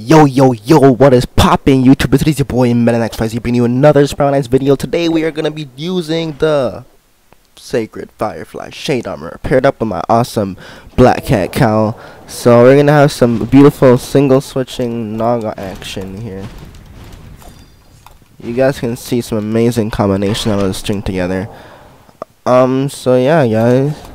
Yo, yo, yo, what is poppin' YouTubers? It is your boy MetaknightXYZ bringing you another Spiral Knights video. Today we are to be using the Sacred Firefly Shade Armor paired up with my awesome Black Cat Cowl. So we're to have some beautiful single switching Naga action here. You guys can see some amazing combination of the string together. Um, so yeah, guys.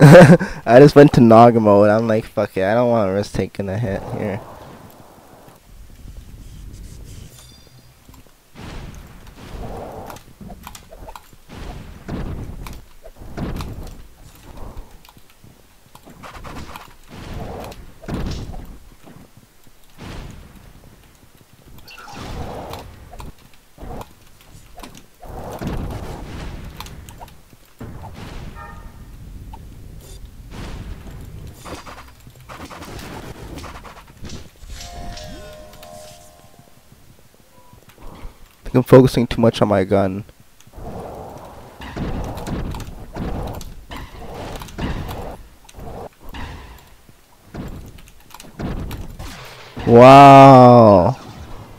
I just went to Naga mode. I'm like, fuck it. I don't want to risk taking a hit here. Think I'm focusing too much on my gun. Wow.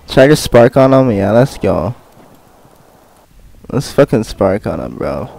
Should I just spark on him? Yeah, let's go. Let's fucking spark on him, bro.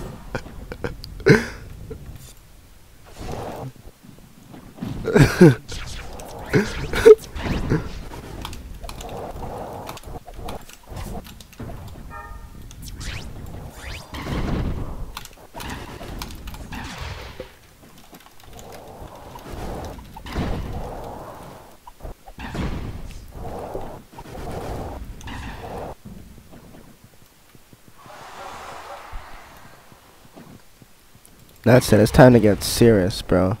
That's it. It's time to get serious, bro.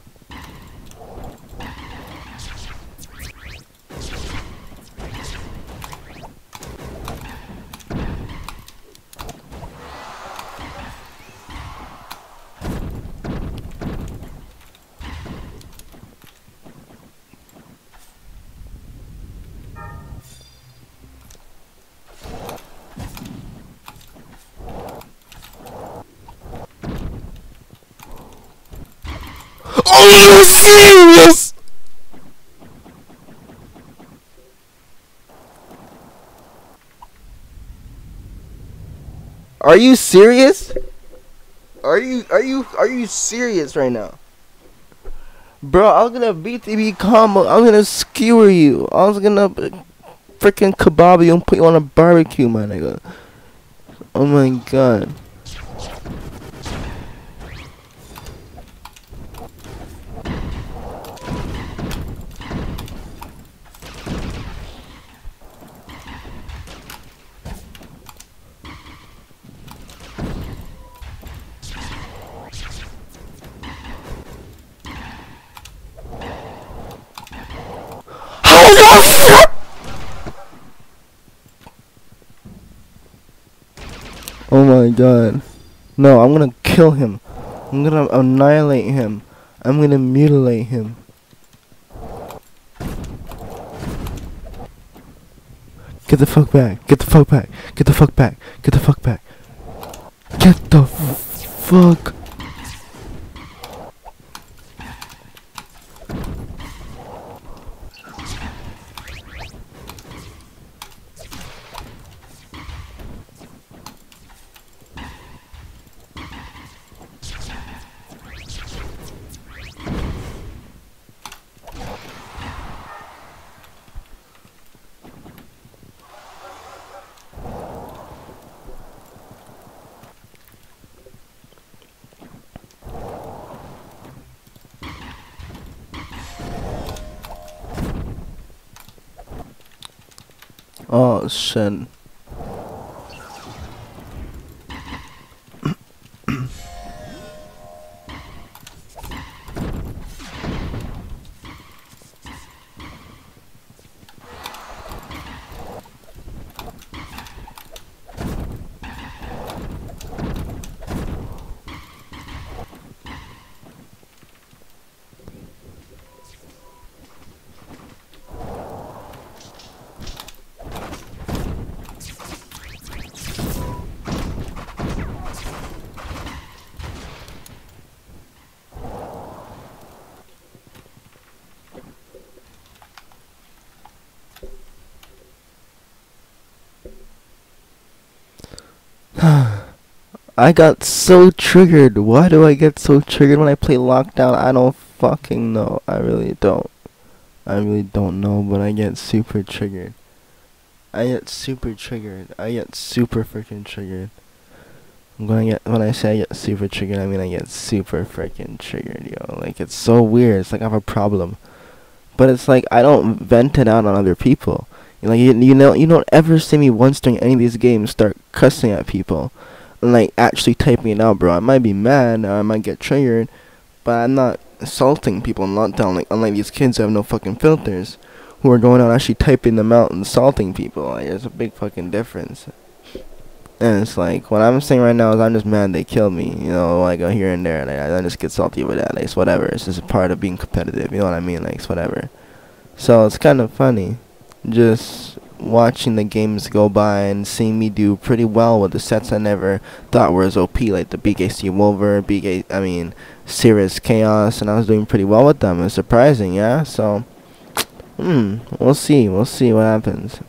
Are you serious? Are you serious? Are you are you are you serious right now? Bro, I'm gonna BTB combo. I'm gonna skewer you. I'm gonna freaking kebab you and put you on a barbecue, my nigga. Oh my god. Oh my god. No, I'm gonna kill him. I'm gonna annihilate him. I'm gonna mutilate him. Get the fuck back. Get the fuck back. Get the fuck back. Get the fuck back. Get the fuck Oh I got so triggered. Why do I get so triggered when I play Lockdown? I don't fucking know. I really don't. I really don't know, but I get super triggered. I get super triggered. I get super freaking triggered. I'm gonna get when I say I get super triggered, I mean I get super freaking triggered, yo. Like it's so weird. It's like I have a problem, but it's like I don't vent it out on other people. Like you, you know, you don't ever see me once during any of these games start cussing at people like actually typing it out, bro. I might be mad or I might get triggered, but I'm not assaulting people in lockdown. Like unlike these kids who have no fucking filters, who are going out actually typing them out and assaulting people. Like there's a big fucking difference. And it's like what I'm saying right now is I'm just mad they killed me. You know, like uh, here and there, and I, I just get salty with that. Like it's whatever. It's just a part of being competitive. You know what I mean? Like it's whatever. So it's kind of funny, just watching the games go by and seeing me do pretty well with the sets I never thought were as OP, like the BKC Wolver, BK, I mean, Seerus Chaos, and I was doing pretty well with them. It's surprising, yeah? So, hmm, we'll see. We'll see what happens.